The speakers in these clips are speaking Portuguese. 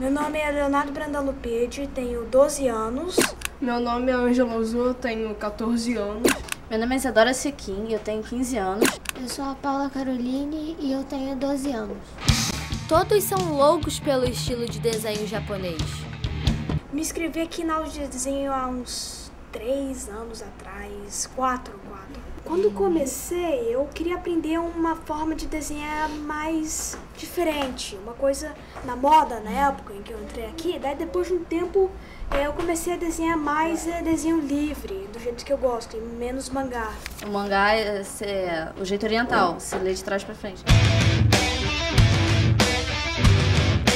Meu nome é Leonardo Brandalupede, tenho 12 anos. Meu nome é Angela Azul, tenho 14 anos. Meu nome é Isadora Sequim eu tenho 15 anos. Eu sou a Paula Caroline e eu tenho 12 anos. Todos são loucos pelo estilo de desenho japonês. Me inscrevi aqui na aula de desenho há uns 3 anos atrás, 4, 4. Quando comecei, eu queria aprender uma forma de desenhar mais diferente, uma coisa na moda na época em que eu entrei aqui. Daí depois de um tempo é, eu comecei a desenhar mais é, desenho livre, do jeito que eu gosto, e menos mangá. O mangá é, é o jeito oriental, se lê de trás para frente.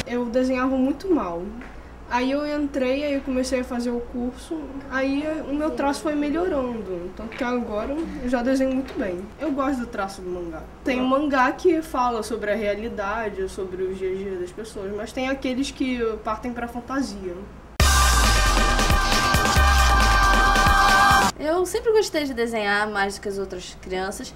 Eu desenhava muito mal. Aí eu entrei, aí eu comecei a fazer o curso, aí o meu traço foi melhorando. Tanto que agora eu já desenho muito bem. Eu gosto do traço do mangá. Tem um mangá que fala sobre a realidade, sobre os dias a dia das pessoas, mas tem aqueles que partem pra fantasia. Eu sempre gostei de desenhar mais do que as outras crianças.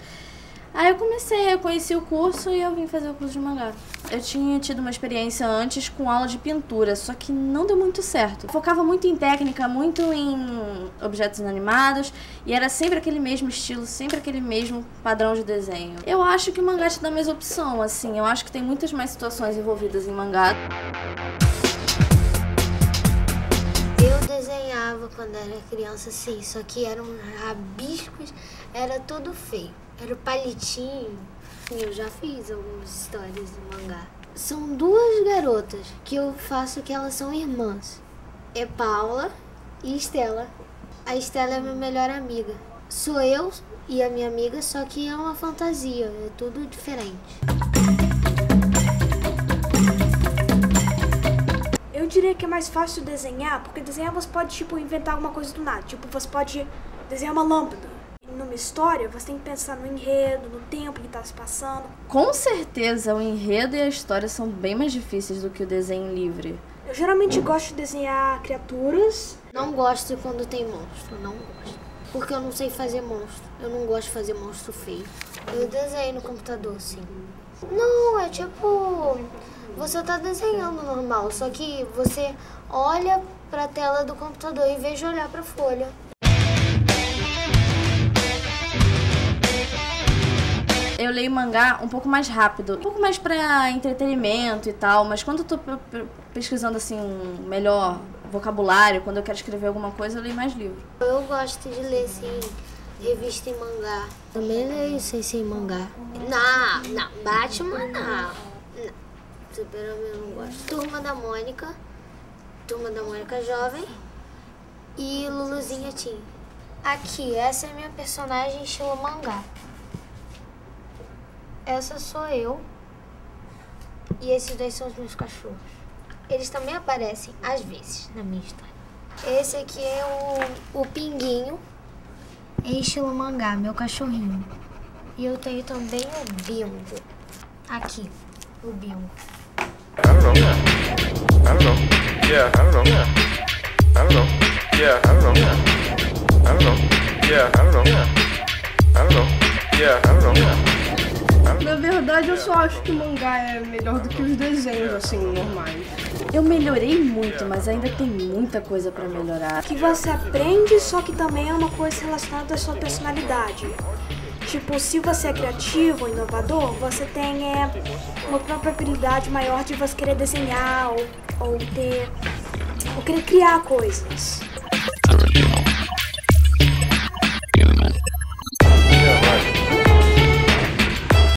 Aí eu comecei, eu conheci o curso e eu vim fazer o curso de mangá. Eu tinha tido uma experiência antes com aula de pintura, só que não deu muito certo. Focava muito em técnica, muito em objetos inanimados e era sempre aquele mesmo estilo, sempre aquele mesmo padrão de desenho. Eu acho que o mangá te dá mais opção, assim. Eu acho que tem muitas mais situações envolvidas em mangá. Desenhava quando era criança, sim, só que eram rabiscos, era tudo feio. Era o palitinho. Eu já fiz algumas histórias do mangá. São duas garotas que eu faço que elas são irmãs. É Paula e Estela. A Estela é minha melhor amiga. Sou eu e a minha amiga, só que é uma fantasia, é tudo diferente. Diria que é mais fácil desenhar, porque desenhar você pode tipo inventar alguma coisa do nada. Tipo, você pode desenhar uma lâmpada numa história, você tem que pensar no enredo, no tempo que está se passando. Com certeza, o enredo e a história são bem mais difíceis do que o desenho livre. Eu geralmente gosto de desenhar criaturas. Não gosto quando tem monstro, não gosto. Porque eu não sei fazer monstro. Eu não gosto de fazer monstro feio. Eu desenho no computador, sim. Não, é tipo. Você tá desenhando normal, só que você olha pra tela do computador em vez de olhar pra folha. eu leio mangá um pouco mais rápido, um pouco mais para entretenimento e tal, mas quando eu tô pesquisando assim um melhor vocabulário, quando eu quero escrever alguma coisa, eu leio mais livro. Eu gosto de ler assim revista em mangá. Também leio sem sem mangá. Não, não, Batman não. Super-Homem eu não gosto. Turma da Mônica, Turma da Mônica Jovem e Luluzinha Tim. Aqui, essa é minha personagem estilo mangá. Essa sou eu. E esses dois são os meus cachorros. Eles também aparecem, às vezes, na minha história. Esse aqui é o, o Pinguinho, em estilo mangá, meu cachorrinho. E eu tenho também o Bimbo. Aqui, o Bimbo. I don't know. I don't know. Yeah, I don't know. I don't know. Yeah, I don't know. I don't know. Yeah, I don't know. I don't know. Yeah, I don't know. Na verdade, eu só acho que o mangá é melhor do que os desenhos, assim, normais. Eu melhorei muito, mas ainda tem muita coisa para melhorar. Que você aprende, só que também é uma coisa relacionada à sua personalidade. Tipo, se você é criativo, inovador, você tem é, uma probabilidade maior de você querer desenhar ou, ou ter. ou querer criar coisas.